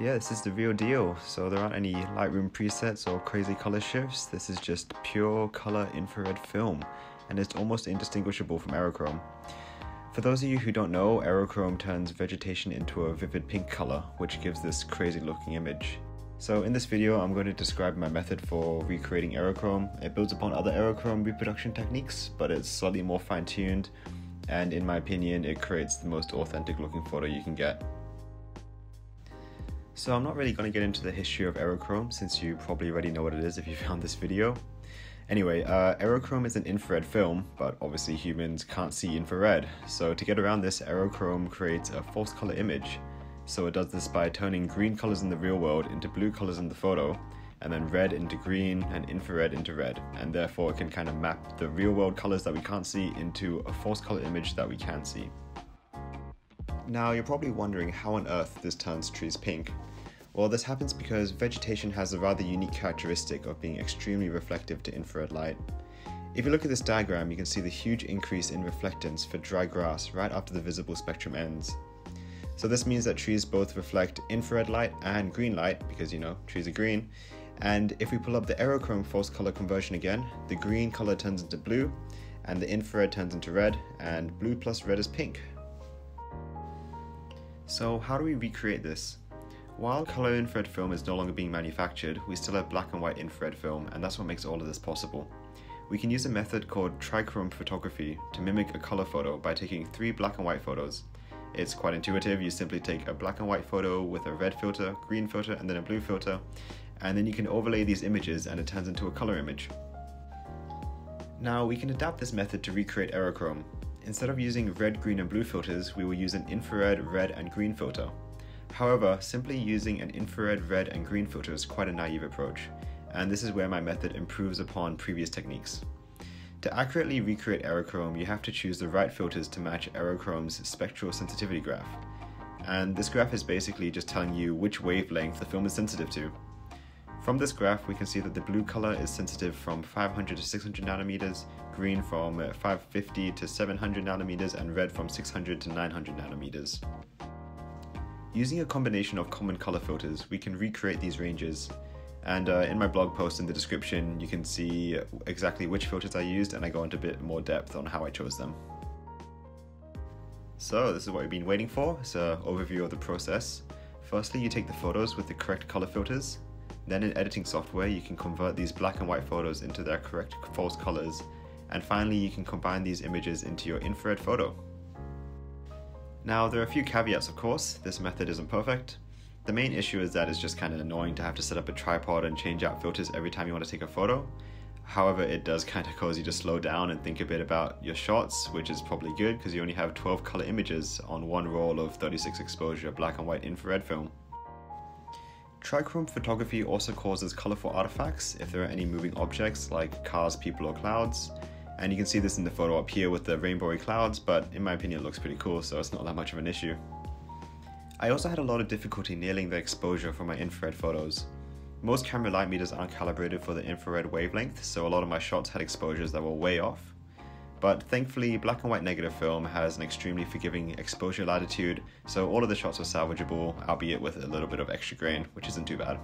Yeah, this is the real deal. So there aren't any Lightroom presets or crazy color shifts. This is just pure color infrared film, and it's almost indistinguishable from aerochrome. For those of you who don't know, aerochrome turns vegetation into a vivid pink color, which gives this crazy looking image. So in this video, I'm going to describe my method for recreating aerochrome. It builds upon other aerochrome reproduction techniques, but it's slightly more fine-tuned, and in my opinion, it creates the most authentic looking photo you can get. So I'm not really going to get into the history of aerochrome since you probably already know what it is if you found this video. Anyway, uh, aerochrome is an infrared film, but obviously humans can't see infrared. So to get around this, aerochrome creates a false color image. So it does this by turning green colors in the real world into blue colors in the photo, and then red into green and infrared into red. And therefore it can kind of map the real world colors that we can't see into a false color image that we can see. Now, you're probably wondering how on earth this turns trees pink. Well, this happens because vegetation has a rather unique characteristic of being extremely reflective to infrared light. If you look at this diagram, you can see the huge increase in reflectance for dry grass right after the visible spectrum ends. So this means that trees both reflect infrared light and green light, because you know, trees are green. And if we pull up the aerochrome false color conversion again, the green color turns into blue, and the infrared turns into red, and blue plus red is pink, so how do we recreate this? While color infrared film is no longer being manufactured, we still have black and white infrared film, and that's what makes all of this possible. We can use a method called trichrome photography to mimic a color photo by taking three black and white photos. It's quite intuitive, you simply take a black and white photo with a red filter, green filter, and then a blue filter, and then you can overlay these images and it turns into a color image. Now we can adapt this method to recreate aerochrome, Instead of using red, green and blue filters, we will use an infrared red and green filter. However, simply using an infrared red and green filter is quite a naive approach, and this is where my method improves upon previous techniques. To accurately recreate aerochrome, you have to choose the right filters to match aerochrome's spectral sensitivity graph. And this graph is basically just telling you which wavelength the film is sensitive to. From this graph, we can see that the blue color is sensitive from 500 to 600 nanometers, green from uh, 550 to 700 nanometers, and red from 600 to 900 nanometers. Using a combination of common color filters, we can recreate these ranges. And uh, in my blog post in the description, you can see exactly which filters I used, and I go into a bit more depth on how I chose them. So this is what you've been waiting for. It's an overview of the process. Firstly, you take the photos with the correct color filters, then in editing software, you can convert these black and white photos into their correct false colors. And finally, you can combine these images into your infrared photo. Now, there are a few caveats, of course. This method isn't perfect. The main issue is that it's just kind of annoying to have to set up a tripod and change out filters every time you want to take a photo. However, it does kind of cause you to slow down and think a bit about your shots, which is probably good because you only have 12 color images on one roll of 36 exposure black and white infrared film. Trichrome photography also causes colorful artifacts if there are any moving objects like cars, people, or clouds. And you can see this in the photo up here with the rainbowy clouds, but in my opinion it looks pretty cool, so it's not that much of an issue. I also had a lot of difficulty nailing the exposure for my infrared photos. Most camera light meters aren't calibrated for the infrared wavelength, so a lot of my shots had exposures that were way off. But thankfully, black and white negative film has an extremely forgiving exposure latitude, so all of the shots are salvageable, albeit with a little bit of extra grain, which isn't too bad.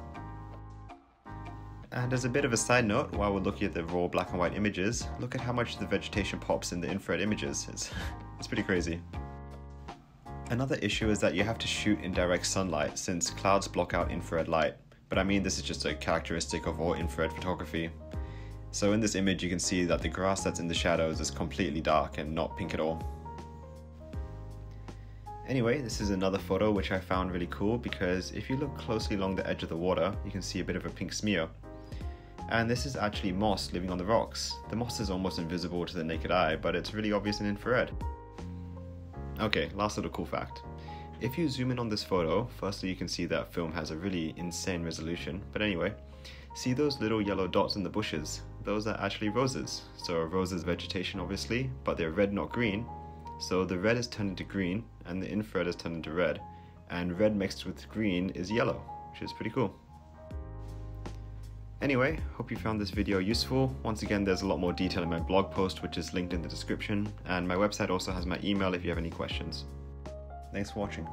And as a bit of a side note, while we're looking at the raw black and white images, look at how much the vegetation pops in the infrared images. It's, it's pretty crazy. Another issue is that you have to shoot in direct sunlight since clouds block out infrared light, but I mean this is just a characteristic of all infrared photography. So in this image you can see that the grass that's in the shadows is completely dark and not pink at all. Anyway, this is another photo which I found really cool because if you look closely along the edge of the water, you can see a bit of a pink smear. And this is actually moss living on the rocks. The moss is almost invisible to the naked eye, but it's really obvious in infrared. Okay, last little cool fact. If you zoom in on this photo, firstly you can see that film has a really insane resolution, but anyway, see those little yellow dots in the bushes? Those are actually roses. So a rose is vegetation obviously, but they're red not green. So the red is turned into green and the infrared is turned into red. And red mixed with green is yellow, which is pretty cool. Anyway, hope you found this video useful. Once again, there's a lot more detail in my blog post, which is linked in the description, and my website also has my email if you have any questions. Thanks for watching.